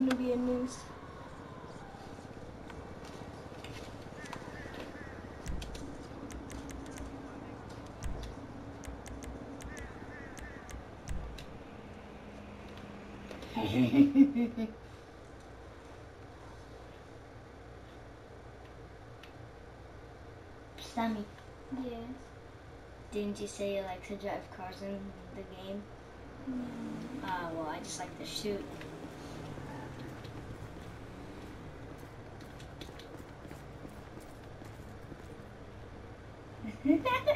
gonna be a news. Sammy, Yes. didn't you say you like to drive cars in the game? Ah, well, I just like to shoot. Didn't quit.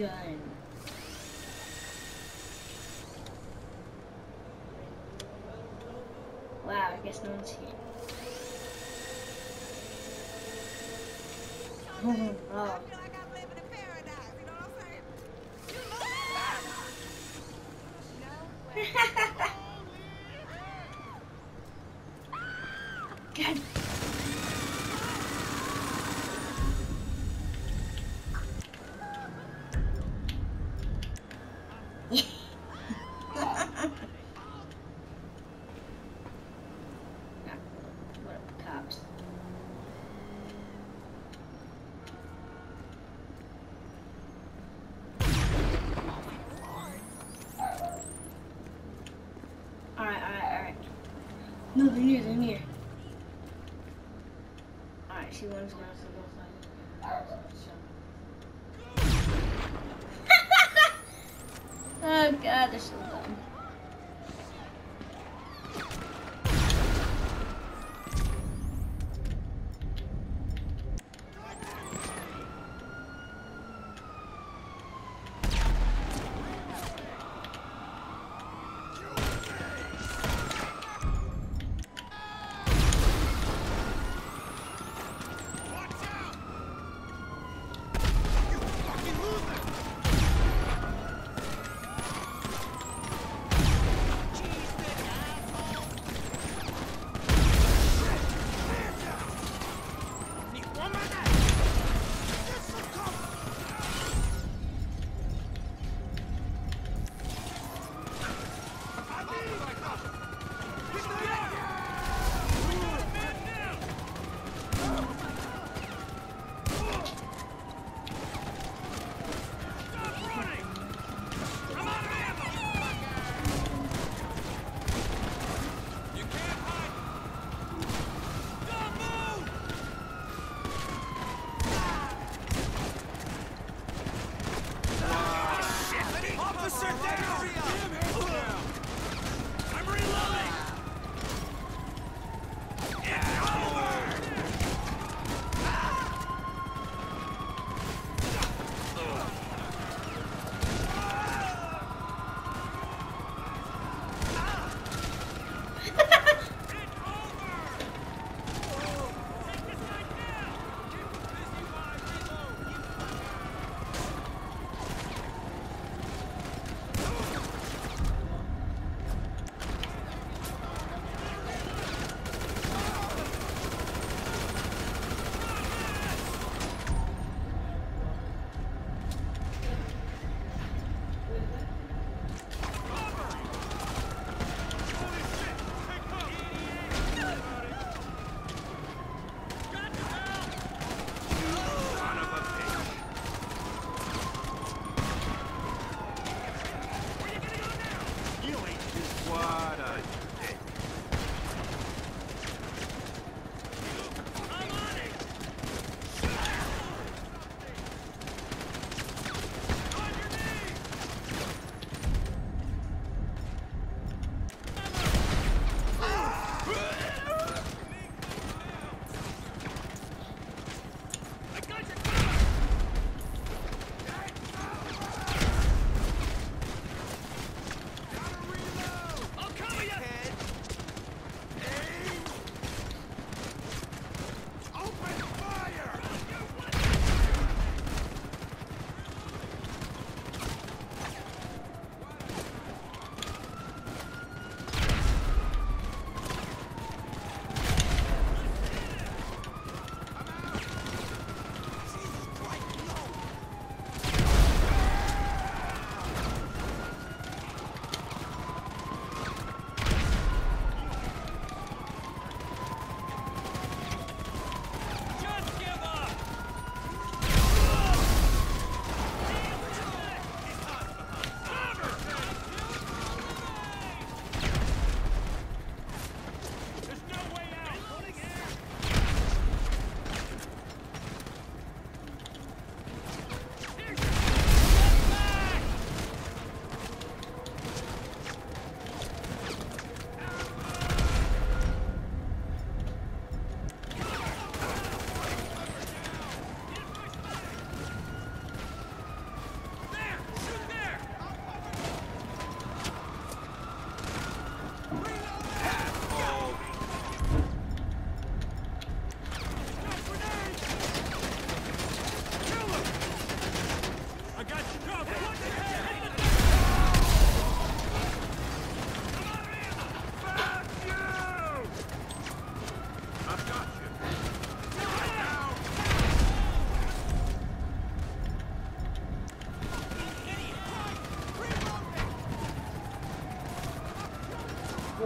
Wow, I guess no one's here. oh. No, they're near, they're. Alright, she wants to go Oh god, they're so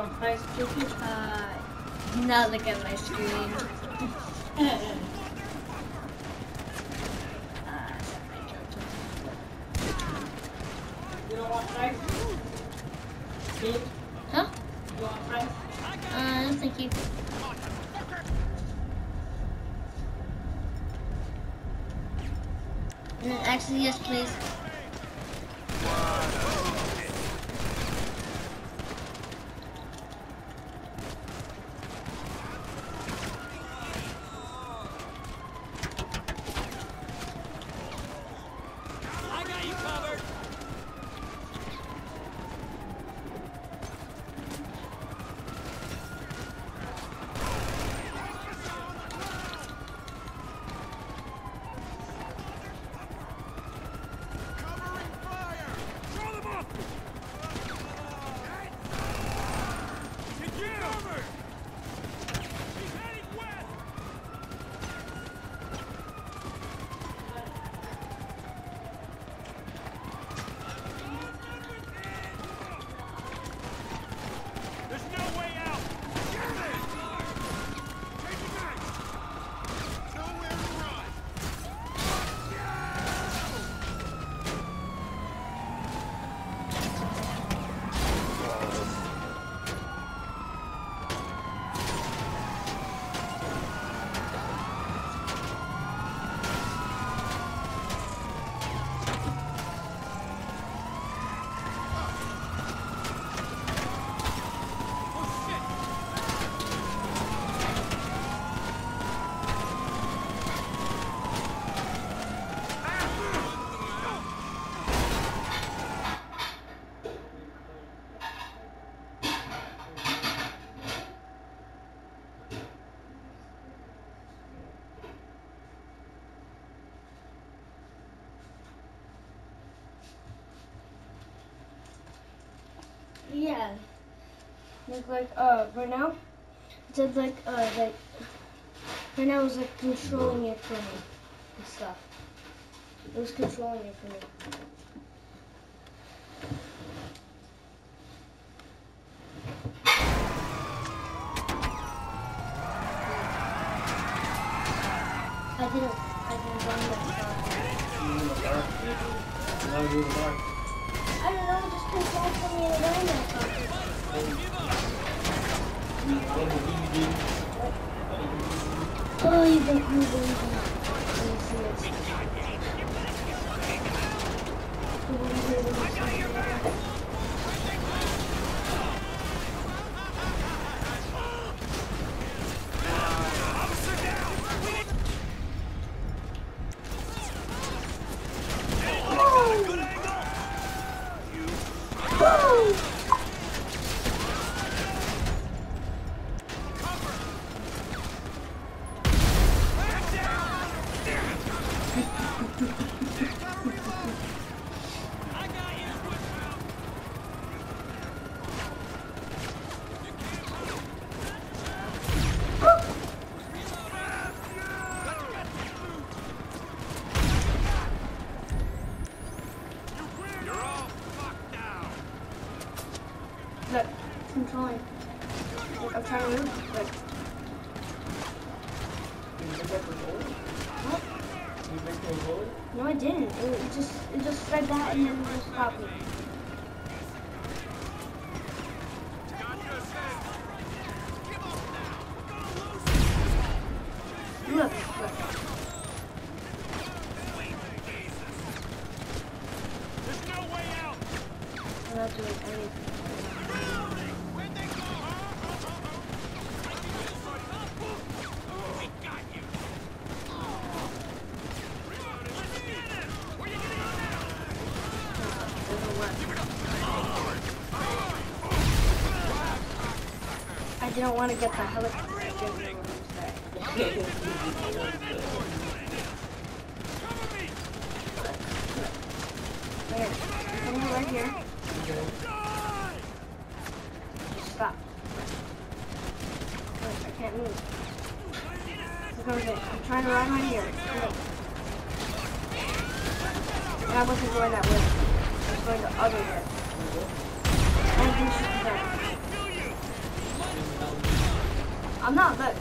You want fries, Joker? Uh, look at my screen. uh, sorry, I killed him. You don't want fries? Steve, Huh? you want? Uh, no, thank you. Mm, Actually, yes, please. Yeah. Look like uh right now. It said like uh like right now it was like controlling it for me and stuff. It was controlling it for me. I didn't I didn't run that far. You in the dark? You in the dark? I don't know, it just controlled for me to run that far. What did you do? You don't you believe me. Let me see this. The one here that was something like that. Officer down! We need... Oh! Good angle! Woo! Cover! Back down! I got you! You're all fucked now! Look, it's controlling. Look, I'm trying to move. Look. Did you make that controller? What? Did you make the controller? No, I didn't. It, it just it just said that and then it just stopped me. Look, look. There's no way out! I'm not doing anything. We got you! Where you getting on now? Doesn't work. I didn't want to get the helicopter. There. Right, here. Stop. I can't move. I'm trying to run right here. And I wasn't going that way. The other. I'm not, crap.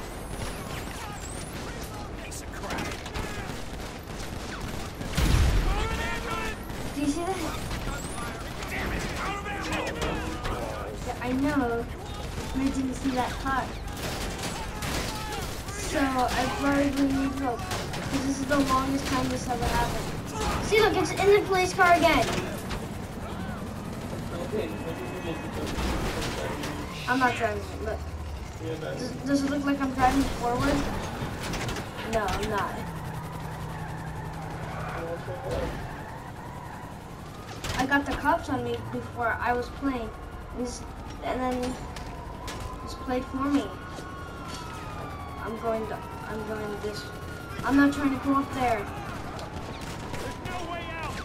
Do you see that? Yeah, I know. I didn't see that car. So I probably need help. Because this is the longest time this ever happened. See, look, it's in the police car again. I'm not driving it. Look. Does, does it look like I'm driving forward? No, I'm not. I got the cops on me before I was playing. And then it's played for me. I'm going to, I'm going this. I'm not trying to go up there. There's no way out!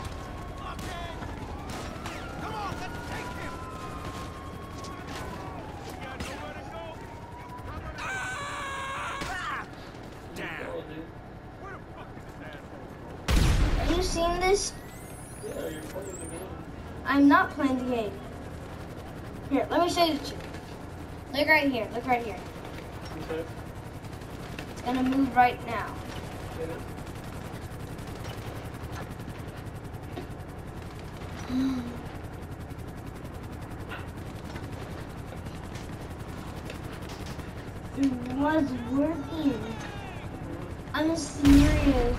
Come on, let's take him! You got nowhere to go? Ah! Down. all, dude. Where the fuck is this asshole? Have you seen this? Yeah, you're playing the game. I'm not playing the game. Here, let me show you. Look right here. Look right here. Okay. It's gonna move right now. Get it? It was working. I'm serious.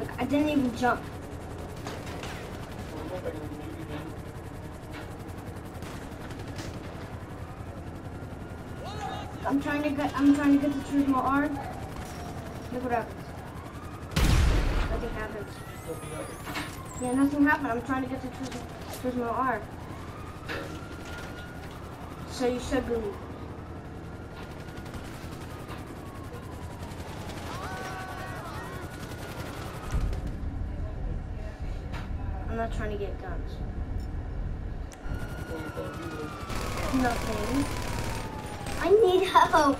Look, I didn't even jump. Well, I'm not gonna leave you, man. I'm trying to get. I'm trying to get the Turismo R. Look what happens. Nothing happens. Yeah, nothing happened. I'm trying to get the Turismo, Turismo R. So you should believe. I'm not trying to get guns. Nothing. I need help.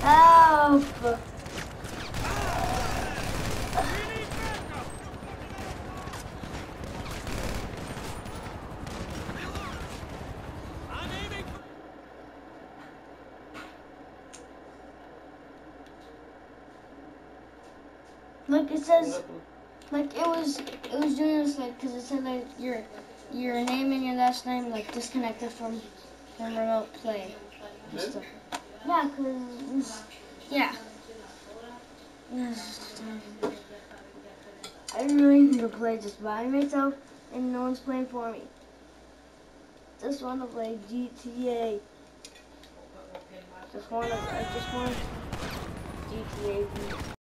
Help. Look, it says like it was it was doing this like because it said like your your name and your last name like disconnected from from remote play and stuff. Yeah, cause yeah. I really need to play just by myself and no one's playing for me. Just want to play GTA. Just want to. I just want GTA.